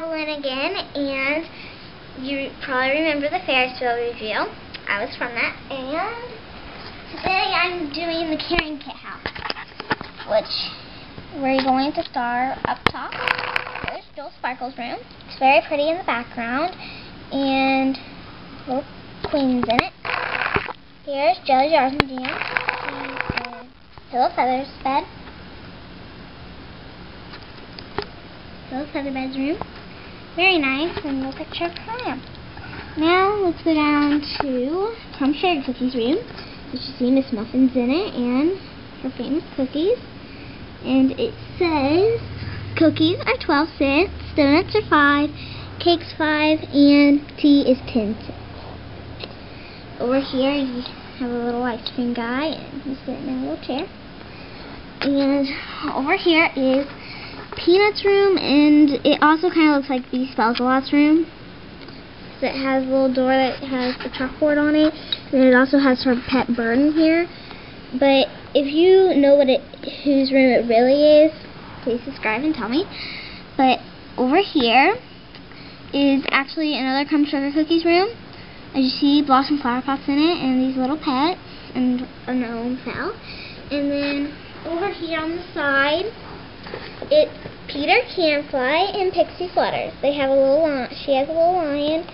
Avalynn again, and you probably remember the Ferris wheel review. I was from that, and today I'm doing the Caring Kit house, which we're going to start up top. There's Jewel Sparkle's room. It's very pretty in the background, and little queens in it. Here's Jelly Jars and Jam, Pillow Feathers bed. Little feather bedroom. Very nice, and a little picture of her. Now, let's go down to Tom Sugar Cookies room. You see, Miss Muffin's in it, and her famous cookies. And it says, cookies are 12 cents, donuts are 5, cakes 5, and tea is 10 cents. Over here, you have a little ice cream guy, and he's sitting in a little chair. And over here is Peanut's room, and it also kind of looks like the Spelgalot's room. So it has a little door that has a chalkboard on it, and it also has her pet bird in here. But if you know what it, whose room it really is, please subscribe and tell me. But over here is actually another Crumb Sugar Cookies room. As you see, Blossom flower pots in it, and these little pets, and a gnome fell. And then over here on the side, it's Peter can fly and Pixie Flutters. They have a little lion. She has a little lion,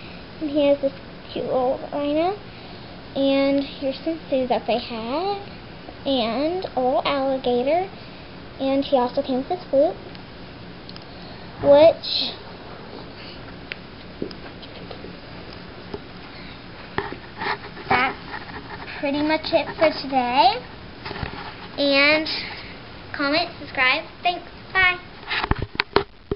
and he has this cute little rhino. And here's some food that they have, and a little alligator. And he also came with his flute, which that's pretty much it for today. And comment, subscribe. Thanks. Bye.